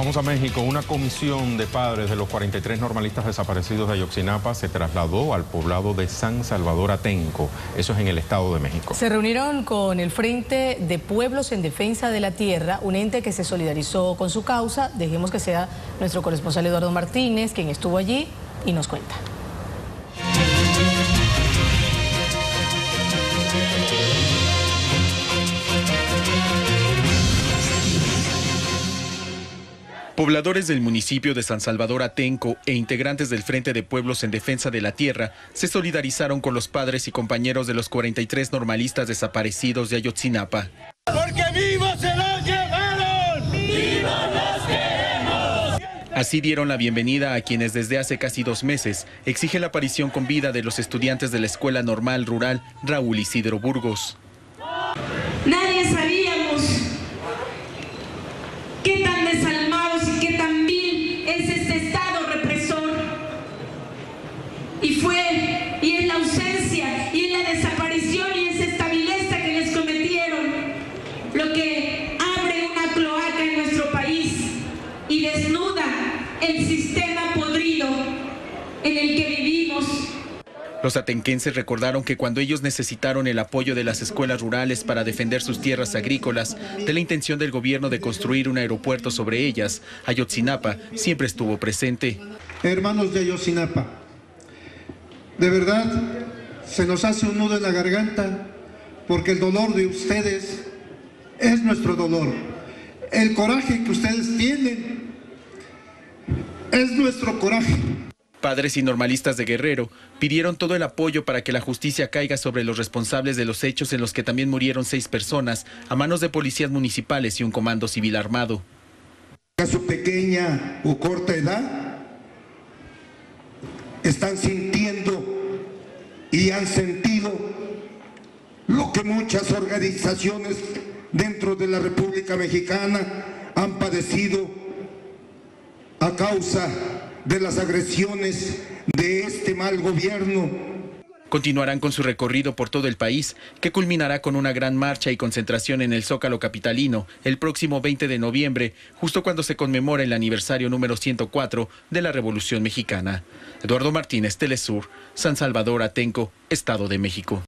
vamos a México. Una comisión de padres de los 43 normalistas desaparecidos de Ayotzinapa se trasladó al poblado de San Salvador Atenco. Eso es en el Estado de México. Se reunieron con el Frente de Pueblos en Defensa de la Tierra, un ente que se solidarizó con su causa. Dejemos que sea nuestro corresponsal Eduardo Martínez quien estuvo allí y nos cuenta. Pobladores del municipio de San Salvador Atenco e integrantes del Frente de Pueblos en Defensa de la Tierra se solidarizaron con los padres y compañeros de los 43 normalistas desaparecidos de Ayotzinapa. ¡Porque vivos se los llevaron! ¡Vivos los queremos! Así dieron la bienvenida a quienes desde hace casi dos meses exigen la aparición con vida de los estudiantes de la Escuela Normal Rural Raúl Isidro Burgos. Y fue, y es la ausencia, y es la desaparición, y es esta vileza que les cometieron, lo que abre una cloaca en nuestro país y desnuda el sistema podrido en el que vivimos. Los atenquenses recordaron que cuando ellos necesitaron el apoyo de las escuelas rurales para defender sus tierras agrícolas, de la intención del gobierno de construir un aeropuerto sobre ellas, Ayotzinapa siempre estuvo presente. Hermanos de Ayotzinapa, de verdad se nos hace un nudo en la garganta porque el dolor de ustedes es nuestro dolor. El coraje que ustedes tienen es nuestro coraje. Padres y normalistas de Guerrero pidieron todo el apoyo para que la justicia caiga sobre los responsables de los hechos en los que también murieron seis personas a manos de policías municipales y un comando civil armado. A su pequeña o corta edad están sintiendo y han sentido lo que muchas organizaciones dentro de la República Mexicana han padecido a causa de las agresiones de este mal gobierno. Continuarán con su recorrido por todo el país, que culminará con una gran marcha y concentración en el Zócalo Capitalino el próximo 20 de noviembre, justo cuando se conmemora el aniversario número 104 de la Revolución Mexicana. Eduardo Martínez, Telesur, San Salvador, Atenco, Estado de México.